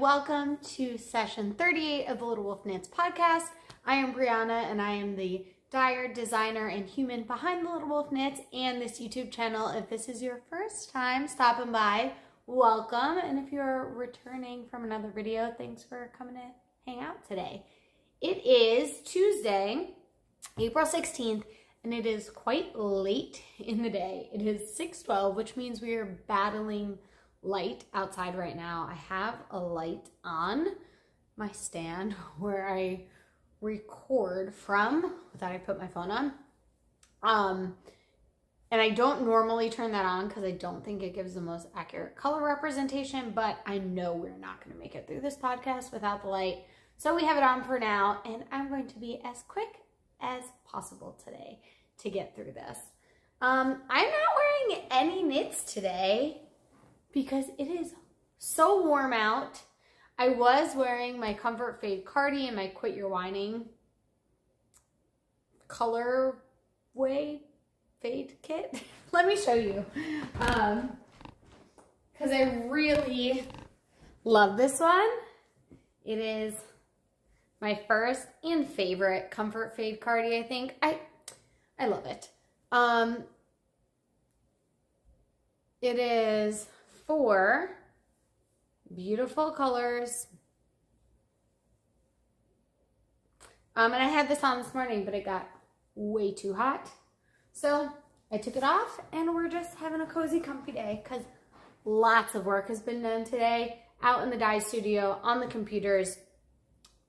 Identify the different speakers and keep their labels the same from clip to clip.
Speaker 1: welcome to session 38 of the Little Wolf Knits podcast. I am Brianna and I am the dyer, designer, and human behind the Little Wolf Knits and this YouTube channel. If this is your first time stopping by, welcome. And if you're returning from another video, thanks for coming to hang out today. It is Tuesday, April 16th, and it is quite late in the day. It is 6.12, which means we are battling light outside right now. I have a light on my stand where I record from that I put my phone on. Um, and I don't normally turn that on because I don't think it gives the most accurate color representation, but I know we're not going to make it through this podcast without the light. So we have it on for now, and I'm going to be as quick as possible today to get through this. Um, I'm not wearing any knits today because it is so warm out. I was wearing my Comfort Fade Cardi and my Quit Your Whining color way fade kit. Let me show you. Um, Cause I really love this one. It is my first and favorite Comfort Fade Cardi, I think. I, I love it. Um, it is four beautiful colors. Um, and I had this on this morning, but it got way too hot. So I took it off and we're just having a cozy, comfy day because lots of work has been done today out in the dye studio on the computers.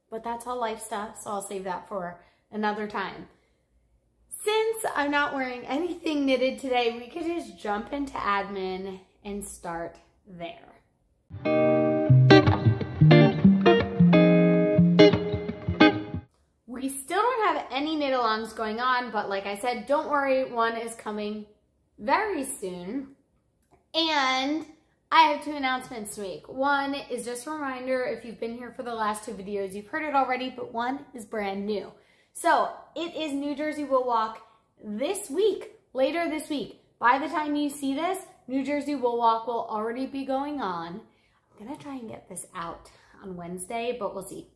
Speaker 1: But that's all life stuff, so I'll save that for another time. Since I'm not wearing anything knitted today, we could just jump into admin and start there. We still don't have any knit alongs going on, but like I said, don't worry, one is coming very soon. And I have two announcements to make. One is just a reminder, if you've been here for the last two videos, you've heard it already, but one is brand new. So it is New Jersey Wool Walk this week, later this week. By the time you see this, New Jersey Wool Walk will already be going on. I'm going to try and get this out on Wednesday, but we'll see.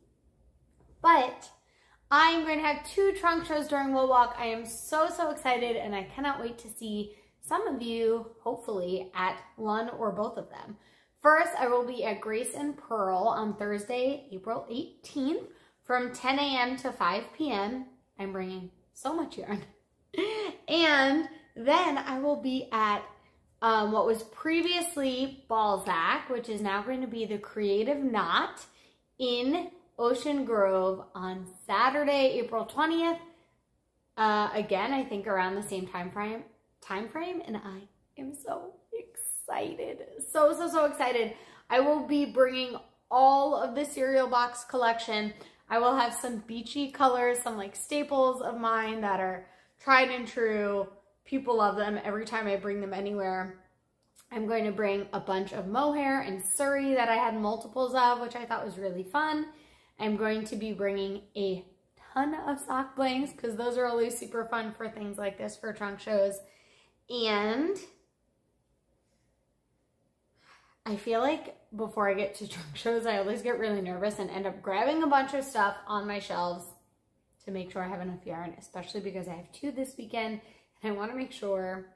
Speaker 1: But I'm going to have two trunk shows during Wool Walk. I am so, so excited and I cannot wait to see some of you, hopefully, at one or both of them. First, I will be at Grace and Purl on Thursday, April 18th from 10 a.m. to 5 p.m. I'm bringing so much yarn. and then I will be at um, what was previously Balzac, which is now going to be the Creative Knot in Ocean Grove on Saturday, April 20th. Uh, again, I think around the same time frame, time frame, and I am so excited. So, so, so excited. I will be bringing all of the cereal box collection. I will have some beachy colors, some like staples of mine that are tried and true People love them every time I bring them anywhere. I'm going to bring a bunch of mohair and Suri that I had multiples of, which I thought was really fun. I'm going to be bringing a ton of sock blanks because those are always super fun for things like this for trunk shows. And I feel like before I get to trunk shows, I always get really nervous and end up grabbing a bunch of stuff on my shelves to make sure I have enough yarn, especially because I have two this weekend I want to make sure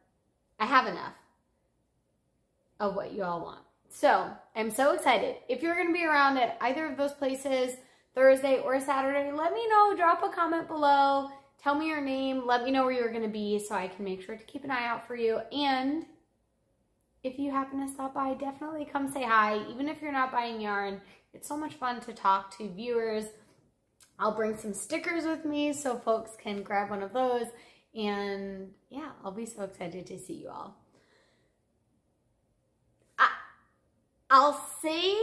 Speaker 1: I have enough of what you all want. So I'm so excited. If you're going to be around at either of those places, Thursday or Saturday, let me know. Drop a comment below. Tell me your name. Let me know where you're going to be so I can make sure to keep an eye out for you. And if you happen to stop by, definitely come say hi. Even if you're not buying yarn, it's so much fun to talk to viewers. I'll bring some stickers with me so folks can grab one of those and yeah, I'll be so excited to see you all. I, I'll save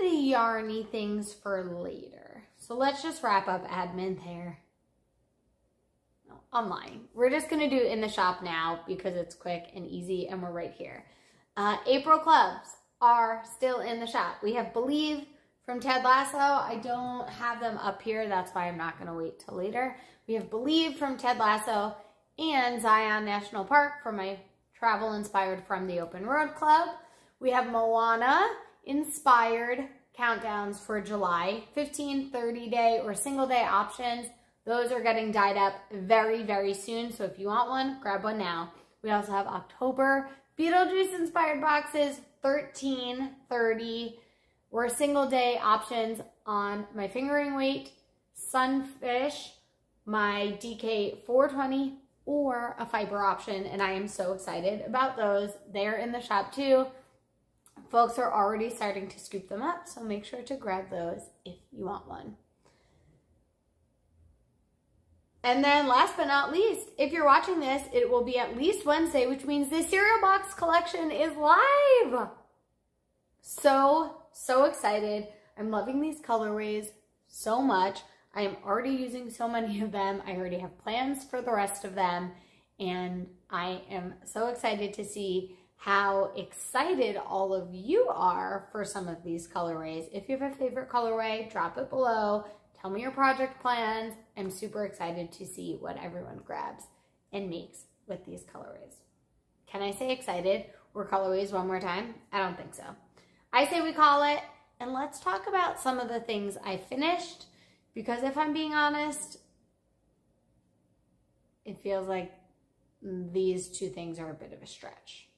Speaker 1: the yarny things for later. So let's just wrap up admin there. No, online. We're just going to do in the shop now because it's quick and easy and we're right here. Uh, April clubs are still in the shop. We have Believe from Ted Lasso. I don't have them up here. That's why I'm not going to wait till later. We have Believe from Ted Lasso and Zion National Park for my travel inspired from the Open Road Club. We have Moana inspired countdowns for July, 15, 30 day, or single day options. Those are getting dyed up very, very soon. So if you want one, grab one now. We also have October Beetlejuice inspired boxes, 13, 30, or single day options on my fingering weight, sunfish, my DK 420, or a fiber option. And I am so excited about those. They're in the shop too. Folks are already starting to scoop them up, so make sure to grab those if you want one. And then last but not least, if you're watching this, it will be at least Wednesday, which means the cereal box collection is live. So, so excited. I'm loving these colorways so much. I am already using so many of them. I already have plans for the rest of them. And I am so excited to see how excited all of you are for some of these colorways. If you have a favorite colorway, drop it below. Tell me your project plans. I'm super excited to see what everyone grabs and makes with these colorways. Can I say excited or colorways one more time? I don't think so. I say we call it, and let's talk about some of the things I finished, because if I'm being honest, it feels like these two things are a bit of a stretch.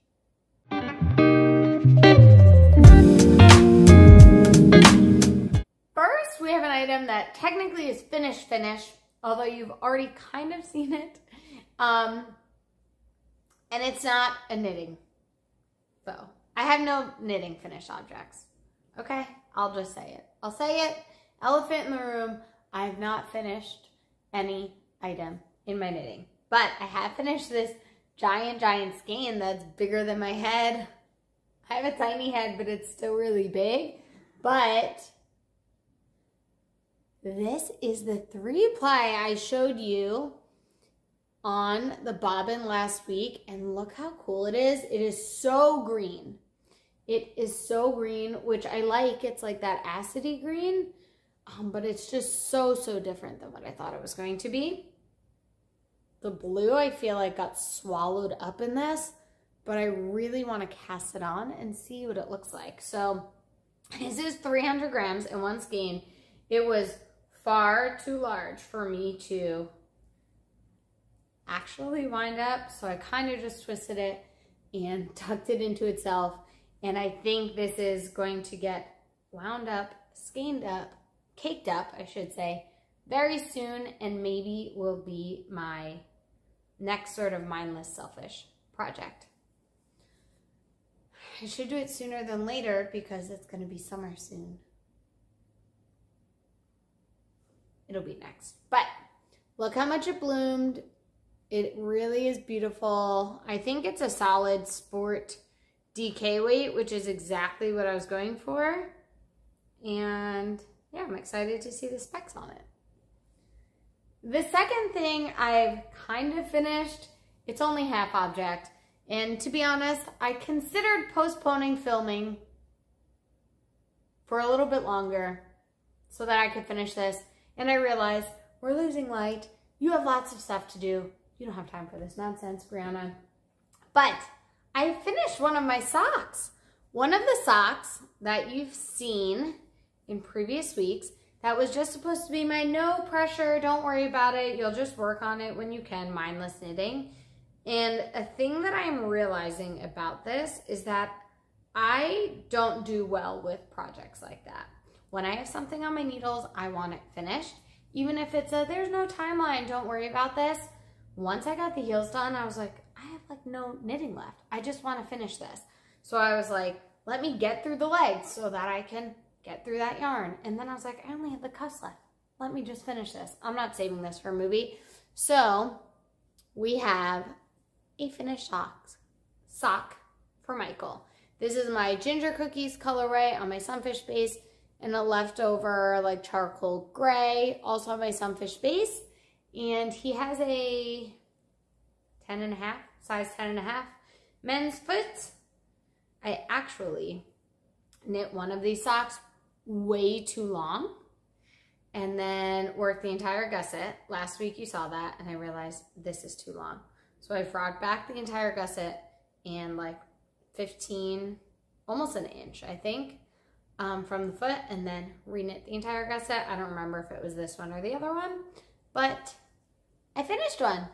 Speaker 1: First, we have an item that technically is finished finish, although you've already kind of seen it. Um, and it's not a knitting bow. I have no knitting finish objects. Okay, I'll just say it. I'll say it. Elephant in the room. I have not finished any item in my knitting. But I have finished this giant, giant skein that's bigger than my head. I have a tiny head, but it's still really big. But this is the three ply I showed you on the bobbin last week. And look how cool it is. It is so green. It is so green, which I like. It's like that acidy green, um, but it's just so, so different than what I thought it was going to be. The blue, I feel like got swallowed up in this, but I really want to cast it on and see what it looks like. So this is 300 grams in one skein. It was far too large for me to actually wind up. So I kind of just twisted it and tucked it into itself. And I think this is going to get wound up, skeined up, caked up, I should say, very soon and maybe will be my next sort of mindless selfish project. I should do it sooner than later because it's going to be summer soon. it'll be next. But look how much it bloomed. It really is beautiful. I think it's a solid sport DK weight, which is exactly what I was going for. And yeah, I'm excited to see the specs on it. The second thing I've kind of finished, it's only half object. And to be honest, I considered postponing filming for a little bit longer so that I could finish this. And I realized we're losing light. You have lots of stuff to do. You don't have time for this nonsense, Brianna. But I finished one of my socks. One of the socks that you've seen in previous weeks that was just supposed to be my no pressure, don't worry about it. You'll just work on it when you can, mindless knitting. And a thing that I'm realizing about this is that I don't do well with projects like that. When I have something on my needles, I want it finished. Even if it's a, there's no timeline, don't worry about this. Once I got the heels done, I was like, I have like no knitting left. I just want to finish this. So I was like, let me get through the legs so that I can get through that yarn. And then I was like, I only have the cuffs left. Let me just finish this. I'm not saving this for a movie. So we have a finished socks, sock for Michael. This is my Ginger Cookies colorway on my Sunfish base and a leftover like charcoal gray, also on my sunfish base. And he has a 10 and a half, size 10 and a half men's foot. I actually knit one of these socks way too long and then worked the entire gusset. Last week you saw that and I realized this is too long. So I frogged back the entire gusset and like 15, almost an inch, I think um, from the foot and then reknit the entire gusset. I don't remember if it was this one or the other one, but I finished one.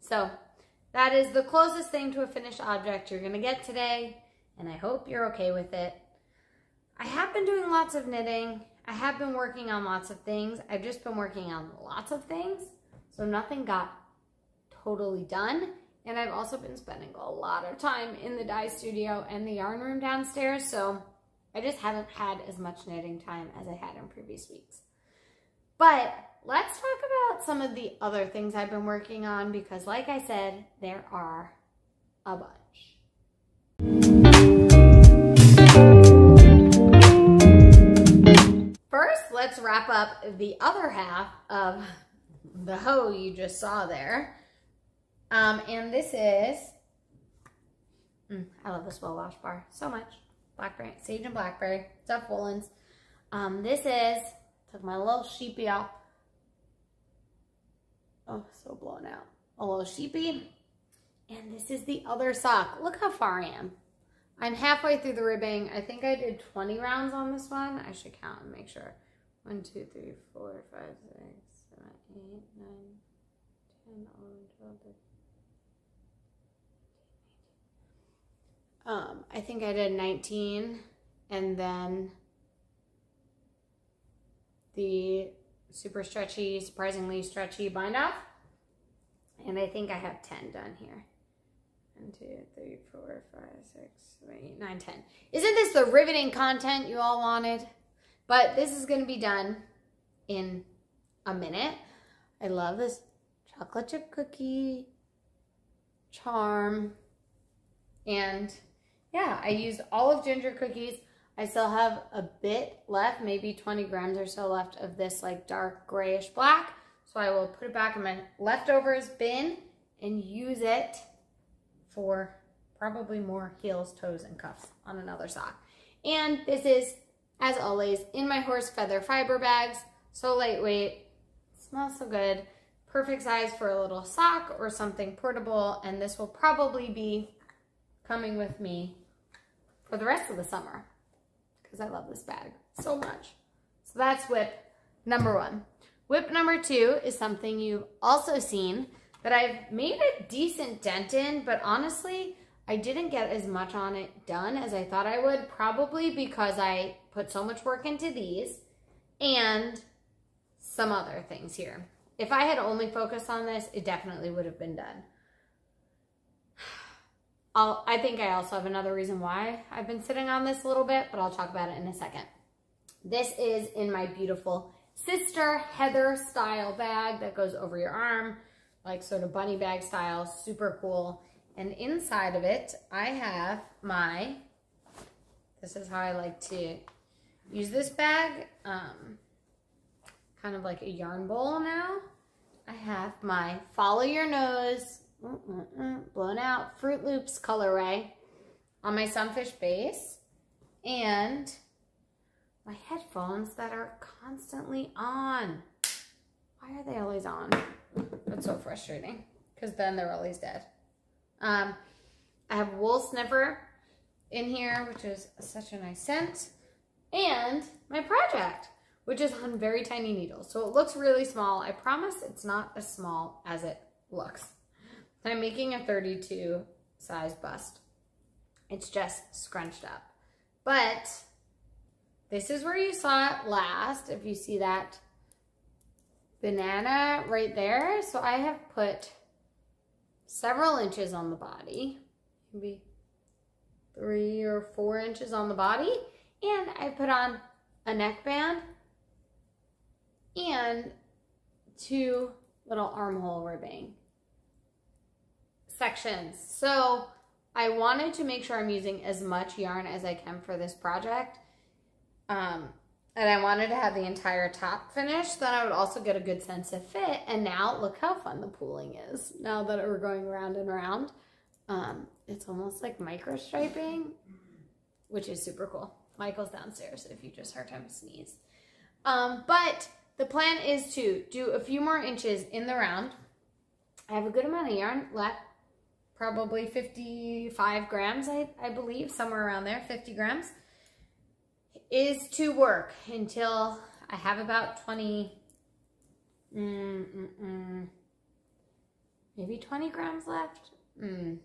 Speaker 1: So that is the closest thing to a finished object you're gonna get today, and I hope you're okay with it. I have been doing lots of knitting. I have been working on lots of things. I've just been working on lots of things, so nothing got totally done. And I've also been spending a lot of time in the dye studio and the yarn room downstairs, so I just haven't had as much knitting time as I had in previous weeks. But let's talk about some of the other things I've been working on because like I said, there are a bunch. Let's wrap up the other half of the hoe you just saw there. Um, and this is, mm, I love this well wash bar so much. Blackberry, sage and blackberry, Duff Woolens. Um, this is, took my little sheepy off. Oh, so blown out. A little sheepy. And this is the other sock. Look how far I am. I'm halfway through the ribbing. I think I did 20 rounds on this one. I should count and make sure. 1, 2, 3, 4, 5, 6, 7, 8, 9, 10, 11, 12, 13. Um, I think I did 19 and then the super stretchy, surprisingly stretchy bind off. And I think I have 10 done here. 1, 2, 3, 4, 5, 6, 7, 8, 9, 10. Isn't this the riveting content you all wanted? But this is to be done in a minute. I love this chocolate chip cookie charm. And yeah, I used all of ginger cookies. I still have a bit left, maybe 20 grams or so left of this like dark grayish black. So I will put it back in my leftovers bin and use it for probably more heels, toes, and cuffs on another sock. And this is, as always, in my horse feather fiber bags. So lightweight, smells so good. Perfect size for a little sock or something portable. And this will probably be coming with me for the rest of the summer because I love this bag so much. So that's WIP number one. WIP number two is something you've also seen that I've made a decent dent in, but honestly, I didn't get as much on it done as I thought I would, probably because I put so much work into these and some other things here. If I had only focused on this, it definitely would have been done. I'll, I think I also have another reason why I've been sitting on this a little bit, but I'll talk about it in a second. This is in my beautiful sister Heather style bag that goes over your arm, like sort of bunny bag style, super cool. And inside of it, I have my, this is how I like to use this bag, um, kind of like a yarn bowl now. I have my Follow Your Nose mm, mm, mm, blown out Fruit Loops colorway on my sunfish base and my headphones that are constantly on. Why are they always on? That's so frustrating because then they're always dead. Um, I have Wool Sniffer in here, which is such a nice scent. And my project, which is on very tiny needles. So it looks really small. I promise it's not as small as it looks. I'm making a 32 size bust. It's just scrunched up. But this is where you saw it last, if you see that banana right there. So I have put several inches on the body, maybe three or four inches on the body. And I put on a neckband and two little armhole ribbing sections. So I wanted to make sure I'm using as much yarn as I can for this project. Um, and I wanted to have the entire top finished. Then I would also get a good sense of fit. And now look how fun the pooling is. Now that we're going around and around. Um, it's almost like micro striping, which is super cool. Michael's downstairs if you just heard him sneeze. Um, but the plan is to do a few more inches in the round. I have a good amount of yarn left probably 55 grams, I, I believe, somewhere around there, 50 grams. is to work until I have about 20, mm, mm, mm, maybe 20 grams left. Mm,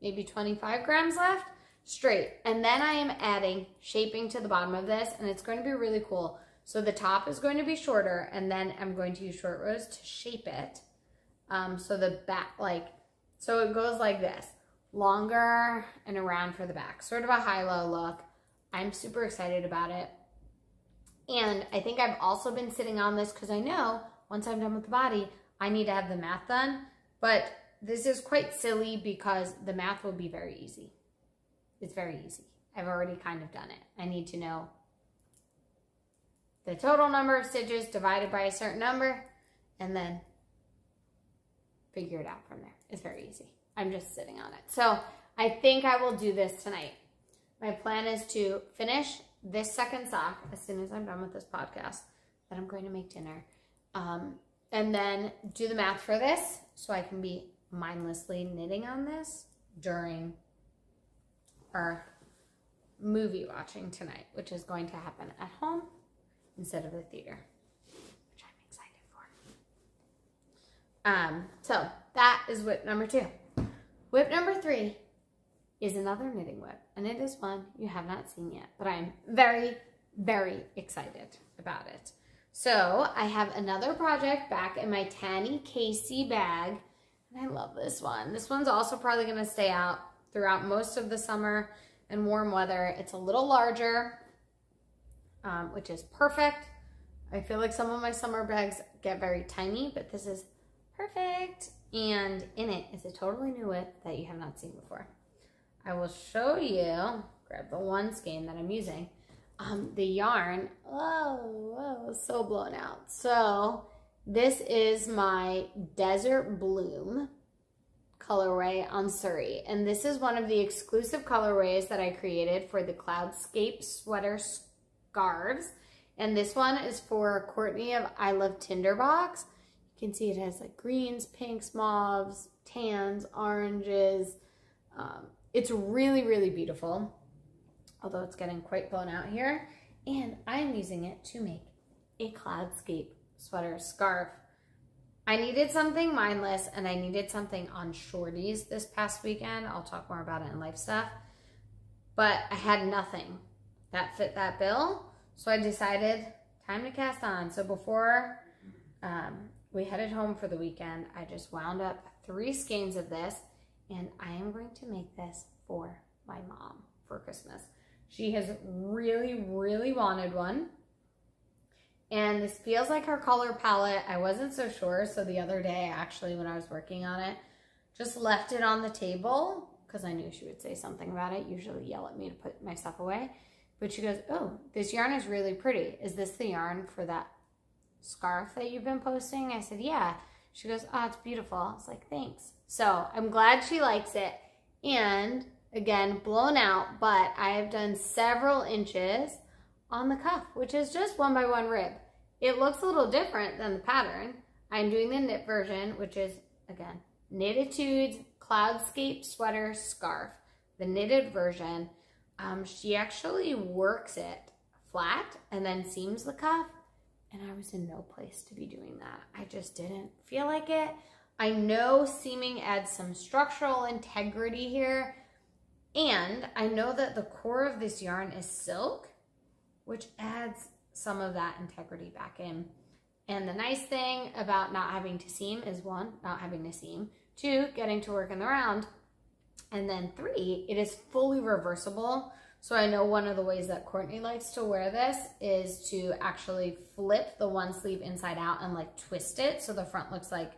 Speaker 1: maybe 25 grams left straight. And then I am adding shaping to the bottom of this and it's going to be really cool. So the top is going to be shorter and then I'm going to use short rows to shape it. Um, so the back, like, so it goes like this, longer and around for the back, sort of a high-low look. I'm super excited about it. And I think I've also been sitting on this because I know once I'm done with the body, I need to have the math done. But this is quite silly because the math will be very easy. It's very easy. I've already kind of done it. I need to know the total number of stitches divided by a certain number and then figure it out from there. It's very easy. I'm just sitting on it. So I think I will do this tonight. My plan is to finish this second sock as soon as I'm done with this podcast. Then I'm going to make dinner. Um, and then do the math for this so I can be mindlessly knitting on this during our movie watching tonight, which is going to happen at home instead of the theater, which I'm excited for. Um, so that is WIP number two. WIP number three is another knitting WIP, and it is one you have not seen yet, but I'm very, very excited about it. So I have another project back in my Tanny Casey bag, and I love this one. This one's also probably gonna stay out throughout most of the summer and warm weather. It's a little larger, um, which is perfect. I feel like some of my summer bags get very tiny, but this is perfect. And in it is a totally new WIP that you have not seen before. I will show you, grab the one skein that I'm using. Um, the yarn, whoa, whoa, so blown out. So this is my Desert Bloom colorway on Suri. And this is one of the exclusive colorways that I created for the Cloudscape sweater scarves. And this one is for Courtney of I Love Tinderbox. You can see it has like greens, pinks, mauves, tans, oranges. Um, it's really, really beautiful, although it's getting quite blown out here. And I'm using it to make a Cloudscape sweater scarf I needed something mindless and I needed something on shorties this past weekend. I'll talk more about it in life stuff. But I had nothing that fit that bill. So I decided time to cast on. So before um, we headed home for the weekend, I just wound up three skeins of this and I am going to make this for my mom for Christmas. She has really, really wanted one. And this feels like her color palette. I wasn't so sure. So the other day, actually, when I was working on it, just left it on the table because I knew she would say something about it. Usually yell at me to put my stuff away. But she goes, oh, this yarn is really pretty. Is this the yarn for that scarf that you've been posting? I said, yeah. She goes, oh, it's beautiful. I was like, thanks. So I'm glad she likes it. And again, blown out, but I have done several inches on the cuff, which is just one by one rib. It looks a little different than the pattern. I'm doing the knit version, which is, again, Knititudes Cloudscape Sweater Scarf. The knitted version, um, she actually works it flat and then seams the cuff. And I was in no place to be doing that. I just didn't feel like it. I know seaming adds some structural integrity here. And I know that the core of this yarn is silk which adds some of that integrity back in. And the nice thing about not having to seam is one, not having to seam, two, getting to work in the round, and then three, it is fully reversible. So I know one of the ways that Courtney likes to wear this is to actually flip the one sleeve inside out and like twist it so the front looks like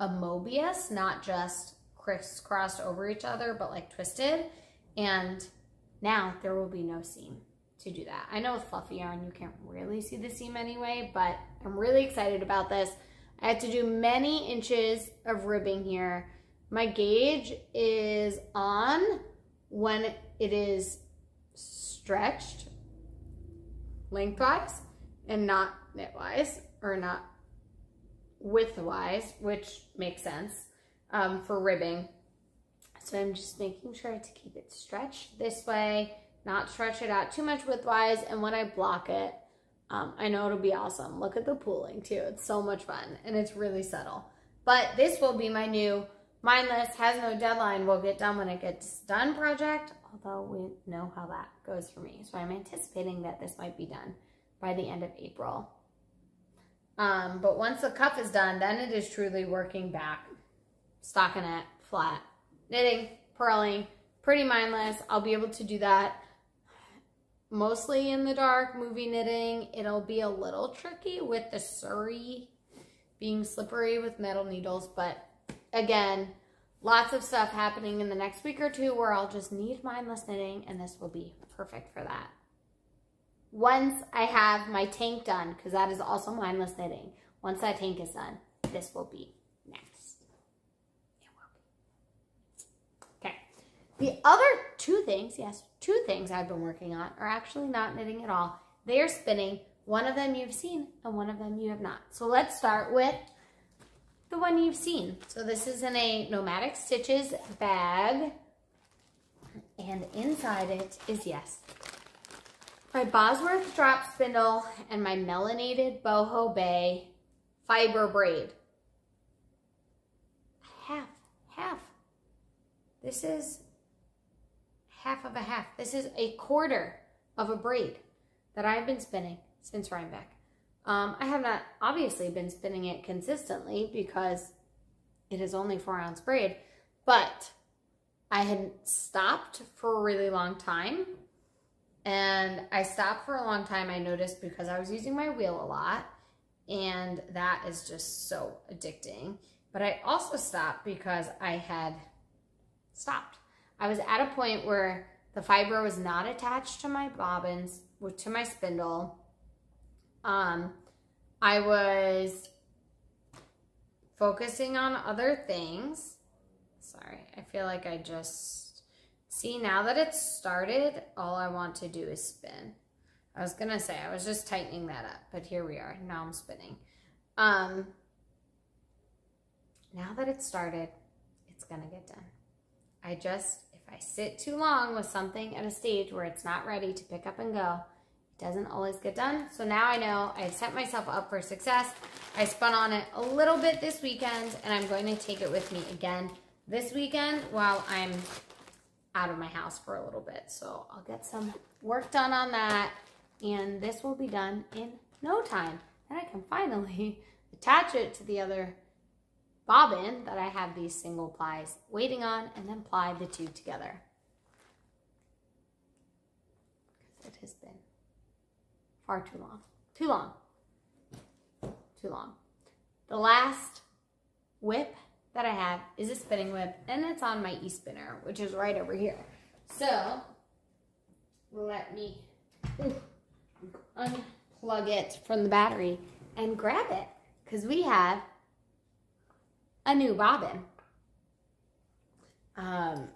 Speaker 1: a Mobius, not just crisscrossed over each other, but like twisted. And now there will be no seam to do that. I know with fluffy yarn, you can't really see the seam anyway, but I'm really excited about this. I had to do many inches of ribbing here. My gauge is on when it is stretched lengthwise and not knitwise or not widthwise, which makes sense um, for ribbing. So I'm just making sure to keep it stretched this way not stretch it out too much widthwise. And when I block it, um, I know it'll be awesome. Look at the pooling too. It's so much fun and it's really subtle. But this will be my new mindless, has no deadline, will get done when it gets done project. Although we know how that goes for me. So I'm anticipating that this might be done by the end of April. Um, but once the cuff is done, then it is truly working back, stockinette, flat, knitting, purling, pretty mindless. I'll be able to do that mostly in the dark, movie knitting. It'll be a little tricky with the Suri being slippery with metal needles, but again, lots of stuff happening in the next week or two where I'll just need mindless knitting and this will be perfect for that. Once I have my tank done, because that is also mindless knitting, once that tank is done, this will be The other two things, yes, two things I've been working on are actually not knitting at all. They are spinning. One of them you've seen and one of them you have not. So let's start with the one you've seen. So this is in a Nomadic Stitches bag. And inside it is, yes, my Bosworth drop spindle and my melanated boho bae fiber braid. Half, half. This is half of a half. This is a quarter of a braid that I've been spinning since Rhinebeck. Um, I have not obviously been spinning it consistently because it is only four ounce braid, but I had stopped for a really long time. And I stopped for a long time, I noticed, because I was using my wheel a lot. And that is just so addicting. But I also stopped because I had stopped. I was at a point where the fiber was not attached to my bobbins, to my spindle. Um, I was focusing on other things. Sorry, I feel like I just, see now that it's started, all I want to do is spin. I was gonna say, I was just tightening that up, but here we are, now I'm spinning. Um, now that it's started, it's gonna get done. I just I sit too long with something at a stage where it's not ready to pick up and go, it doesn't always get done. So now I know I've set myself up for success. I spun on it a little bit this weekend and I'm going to take it with me again this weekend while I'm out of my house for a little bit. So I'll get some work done on that and this will be done in no time. And I can finally attach it to the other bobbin that I have these single plies waiting on and then ply the two together. It has been far too long. Too long. Too long. The last WIP that I have is a spinning WIP and it's on my e-spinner, which is right over here. So let me unplug it from the battery and grab it because we have a new bobbin. Um,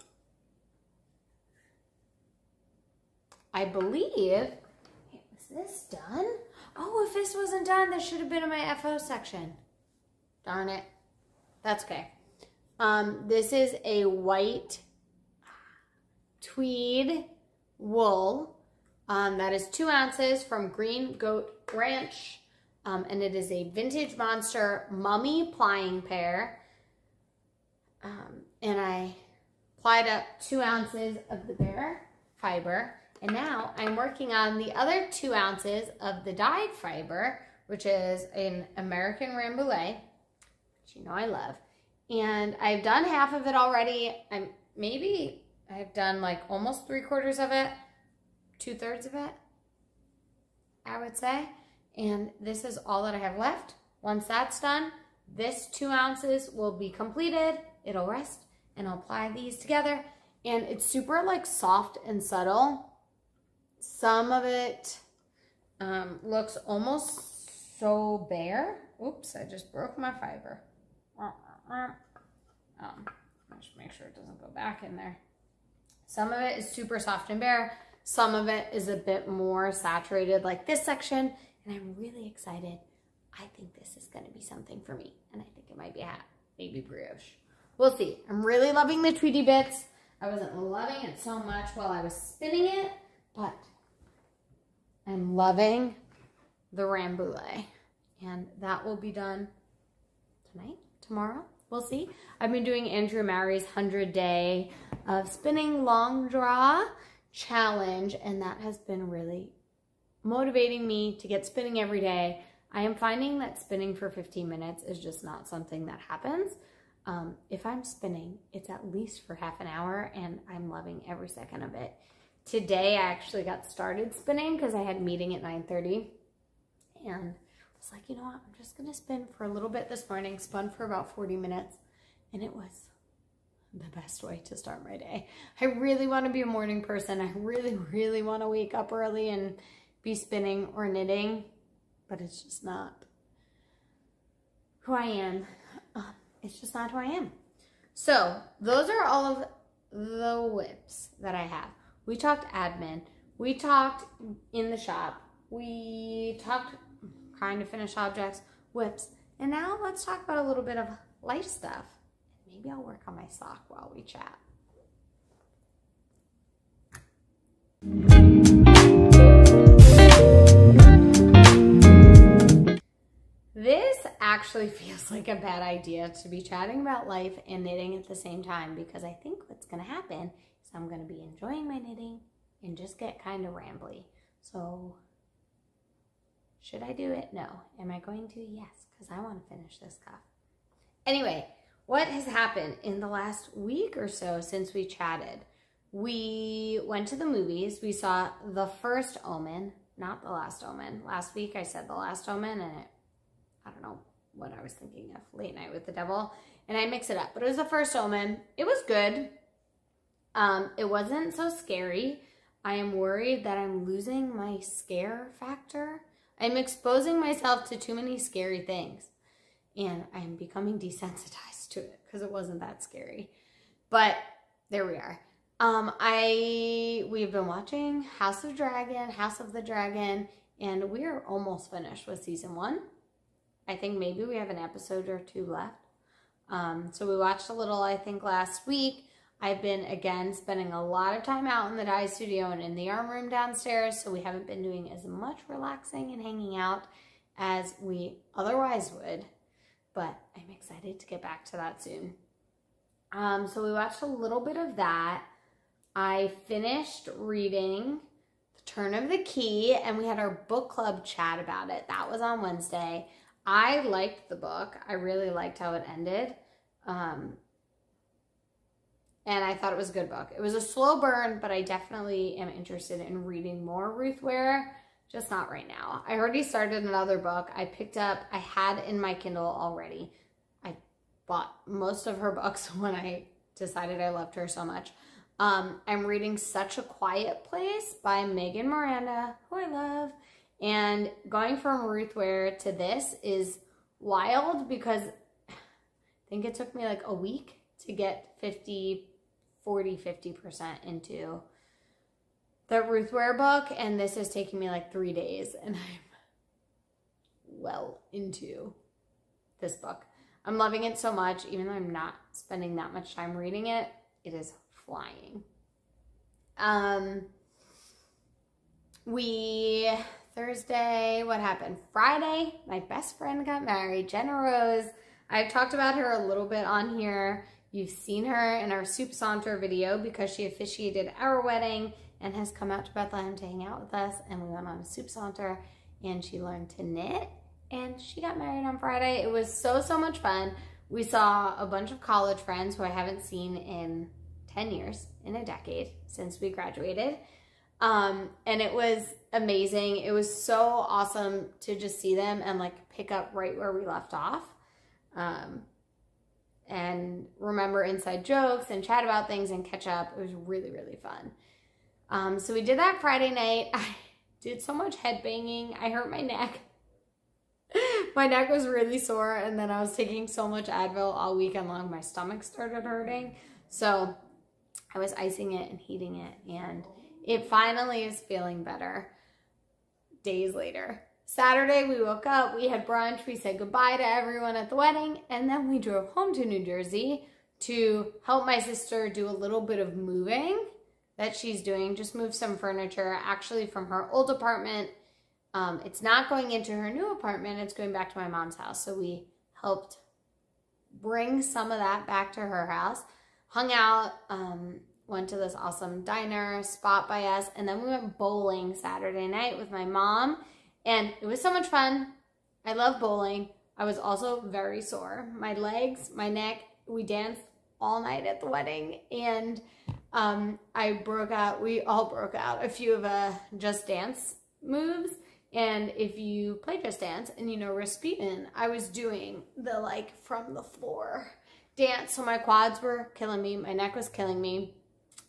Speaker 1: I believe, was this done? Oh, if this wasn't done, this should have been in my FO section. Darn it. That's okay. Um, this is a white tweed wool um, that is two ounces from Green Goat Ranch um, and it is a Vintage Monster Mummy Plying Pair. Um, and I plied up two ounces of the bare fiber. And now I'm working on the other two ounces of the dyed fiber, which is an American Rambouillet, which you know I love. And I've done half of it already. I'm maybe I've done like almost three quarters of it, two thirds of it, I would say. And this is all that I have left. Once that's done, this two ounces will be completed. It'll rest and I'll apply these together. And it's super like soft and subtle. Some of it um, looks almost so bare. Oops, I just broke my fiber. Um, just make sure it doesn't go back in there. Some of it is super soft and bare. Some of it is a bit more saturated like this section and I'm really excited. I think this is gonna be something for me. And I think it might be a hat, maybe brioche. We'll see. I'm really loving the Tweety Bits. I wasn't loving it so much while I was spinning it, but I'm loving the Rambouillet. And that will be done tonight, tomorrow. We'll see. I've been doing Andrew Marie's 100 day of spinning long draw challenge, and that has been really motivating me to get spinning every day. I am finding that spinning for 15 minutes is just not something that happens. Um, if I'm spinning, it's at least for half an hour, and I'm loving every second of it. Today, I actually got started spinning because I had meeting at 9.30, and was like, you know what, I'm just going to spin for a little bit this morning, spun for about 40 minutes, and it was the best way to start my day. I really want to be a morning person. I really, really want to wake up early and be spinning or knitting, but it's just not who I am. It's just not who I am. So those are all of the WIPs that I have. We talked admin. We talked in the shop. We talked trying to finish objects, WIPs. And now let's talk about a little bit of life stuff. Maybe I'll work on my sock while we chat. Actually feels like a bad idea to be chatting about life and knitting at the same time because I think what's going to happen is I'm going to be enjoying my knitting and just get kind of rambly. So should I do it? No. Am I going to? Yes, because I want to finish this cuff. Anyway, what has happened in the last week or so since we chatted? We went to the movies. We saw The First Omen, not The Last Omen. Last week I said The Last Omen and it, I don't know what I was thinking of, Late Night with the Devil. And I mix it up, but it was The First Omen. It was good. Um, it wasn't so scary. I am worried that I'm losing my scare factor I'm exposing myself to too many scary things and I'm becoming desensitized to it because it wasn't that scary. But there we are. Um, I we've been watching House of Dragon, House of the Dragon, and we are almost finished with season one. I think maybe we have an episode or two left. Um, so we watched a little, I think, last week. I've been, again, spending a lot of time out in the dye studio and in the arm room downstairs, so we haven't been doing as much relaxing and hanging out as we otherwise would, but I'm excited to get back to that soon. Um, so we watched a little bit of that. I finished reading The Turn of the Key, and we had our book club chat about it. That was on Wednesday. I liked the book. I really liked how it ended. Um, and I thought it was a good book. It was a slow burn, but I definitely am interested in reading more Ruth Ware, just not right now. I already started another book. I picked up, I had in my Kindle already. I bought most of her books when I decided I loved her so much. Um, I'm reading Such a Quiet Place by Megan Miranda, who I love. And going from Ruth Ware to this is wild because I think it took me like a week to get 50 40, 50% into the Ruth Ware book. And this is taking me like three days. And I'm well into this book. I'm loving it so much, even though I'm not spending that much time reading it. It is flying. Um, we Thursday, what happened? Friday, my best friend got married, Jenna Rose. I've talked about her a little bit on here. You've seen her in our Soup Saunter video because she officiated our wedding and has come out to Bethlehem to hang out with us. And we went on a Soup Saunter and she learned to knit and she got married on Friday. It was so, so much fun. We saw a bunch of college friends who I haven't seen in 10 years, in a decade since we graduated. Um, and it was amazing. It was so awesome to just see them and like pick up right where we left off. Um, and remember inside jokes and chat about things and catch up. It was really, really fun. Um, so we did that Friday night. I did so much head banging. I hurt my neck. my neck was really sore and then I was taking so much Advil all weekend long. My stomach started hurting. So I was icing it and heating it and it finally is feeling better days later. Saturday, we woke up, we had brunch, we said goodbye to everyone at the wedding, and then we drove home to New Jersey to help my sister do a little bit of moving that she's doing. Just move some furniture actually from her old apartment. Um, it's not going into her new apartment. It's going back to my mom's house. So we helped bring some of that back to her house. Hung out, um, went to this awesome diner spot by us, and then we went bowling Saturday night with my mom. And it was so much fun. I love bowling. I was also very sore. My legs, my neck, we danced all night at the wedding. And um, I broke out, we all broke out a few of uh, Just Dance moves. And if you play Just Dance and you know Rasputin, I was doing the like from the floor dance. So my quads were killing me. My neck was killing me.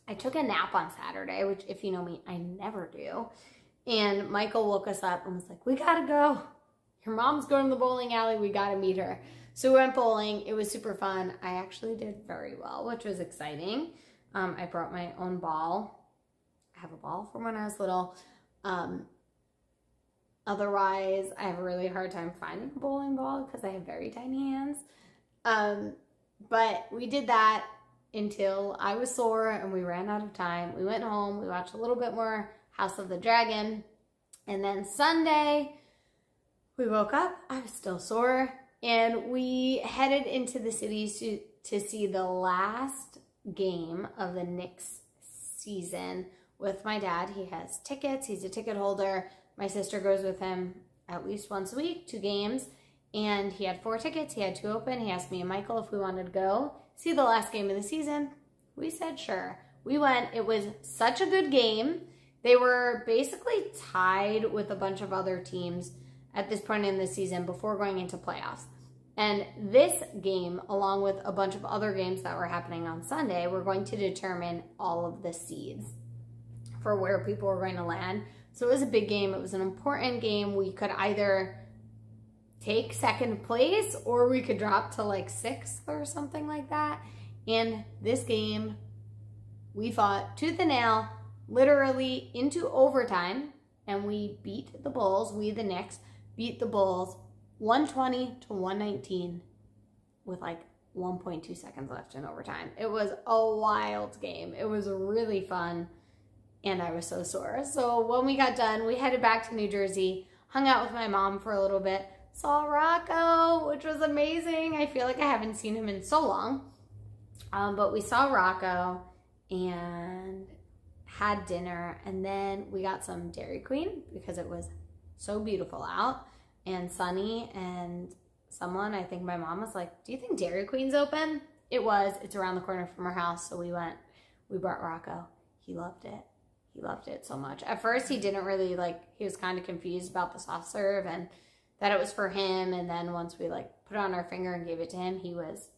Speaker 1: I took a nap on Saturday, which if you know me, I never do. And Michael woke us up and was like, we gotta go. Your mom's going to the bowling alley. We gotta meet her. So we went bowling. It was super fun. I actually did very well, which was exciting. Um, I brought my own ball. I have a ball from when I was little. Um, otherwise, I have a really hard time finding a bowling ball because I have very tiny hands. Um, but we did that until I was sore and we ran out of time. We went home. We watched a little bit more House of the Dragon. And then Sunday, we woke up. I was still sore. And we headed into the city to, to see the last game of the Knicks season with my dad. He has tickets. He's a ticket holder. My sister goes with him at least once a week to games. And he had four tickets. He had two open. He asked me and Michael if we wanted to go see the last game of the season. We said sure. We went. It was such a good game. They were basically tied with a bunch of other teams at this point in the season before going into playoffs. And this game, along with a bunch of other games that were happening on Sunday, were going to determine all of the seeds for where people were going to land. So it was a big game. It was an important game. We could either take second place or we could drop to like sixth or something like that. And this game, we fought tooth and nail, literally into overtime, and we beat the Bulls. We, the Knicks, beat the Bulls 120 to 119 with like 1.2 seconds left in overtime. It was a wild game. It was really fun, and I was so sore. So when we got done, we headed back to New Jersey, hung out with my mom for a little bit, saw Rocco, which was amazing. I feel like I haven't seen him in so long. Um, but we saw Rocco and had dinner, and then we got some Dairy Queen because it was so beautiful out and sunny. And someone, I think my mom was like, Do you think Dairy Queen's open? It was. It's around the corner from our house. So we went, we brought Rocco. He loved it. He loved it so much. At first, he didn't really like, he was kind of confused about the soft serve and that it was for him. And then once we like put it on our finger and gave it to him, he was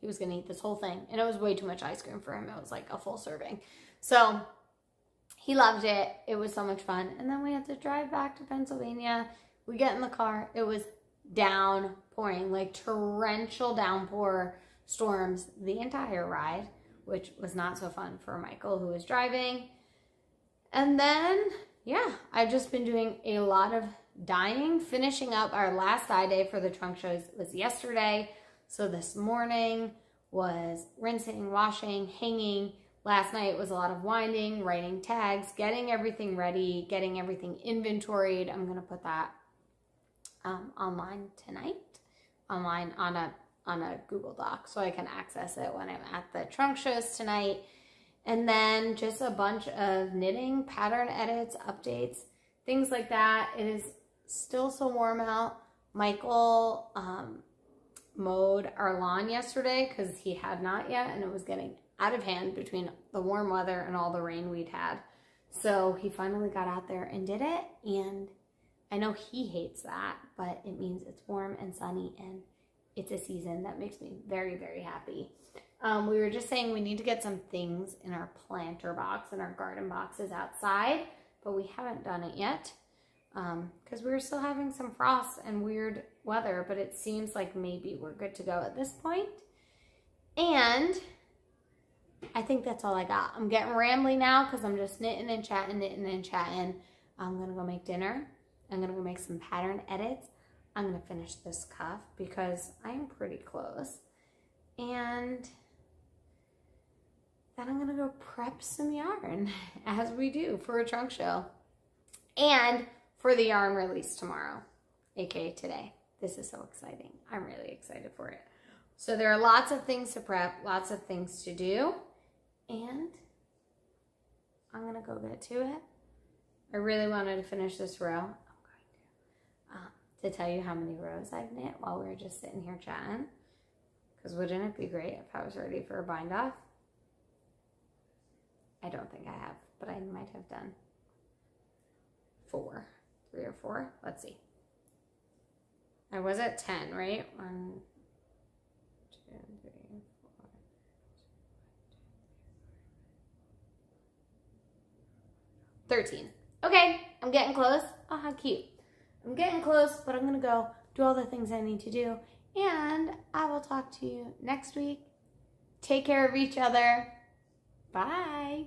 Speaker 1: he was gonna eat this whole thing. And it was way too much ice cream for him. It was like a full serving. So he loved it. It was so much fun. And then we had to drive back to Pennsylvania. We get in the car. It was downpouring, like torrential downpour storms the entire ride, which was not so fun for Michael who was driving. And then, yeah, I've just been doing a lot of dyeing, finishing up our last dye day for the trunk shows was yesterday. So this morning was rinsing, washing, hanging. Last night was a lot of winding, writing tags, getting everything ready, getting everything inventoried. I'm going to put that um, online tonight, online on a on a Google Doc so I can access it when I'm at the trunk shows tonight. And then just a bunch of knitting, pattern edits, updates, things like that. It is still so warm out. Michael um, mowed our lawn yesterday because he had not yet and it was getting out of hand between the warm weather and all the rain we'd had. So he finally got out there and did it and I know he hates that, but it means it's warm and sunny and it's a season that makes me very, very happy. Um, we were just saying we need to get some things in our planter box and our garden boxes outside, but we haven't done it yet because um, we were still having some frost and weird weather, but it seems like maybe we're good to go at this point. And I think that's all I got. I'm getting rambly now because I'm just knitting and chatting, knitting and chatting. I'm going to go make dinner. I'm going to go make some pattern edits. I'm going to finish this cuff because I'm pretty close. And then I'm gonna go prep some yarn as we do for a trunk show and for the yarn release tomorrow, aka today. This is so exciting. I'm really excited for it. So there are lots of things to prep, lots of things to do, and I'm gonna go get to it. I really wanted to finish this row. I'm going to. To tell you how many rows I've knit while we were just sitting here chatting. Because wouldn't it be great if I was ready for a bind off? I don't think I have, but I might have done four, three or four. Let's see. I was at 10, right? One, two, three, four. 13. Okay, I'm getting close. Oh, how cute. I'm getting close, but I'm to go do all the things I need to do. And I will talk to you next week. Take care of each other. Bye.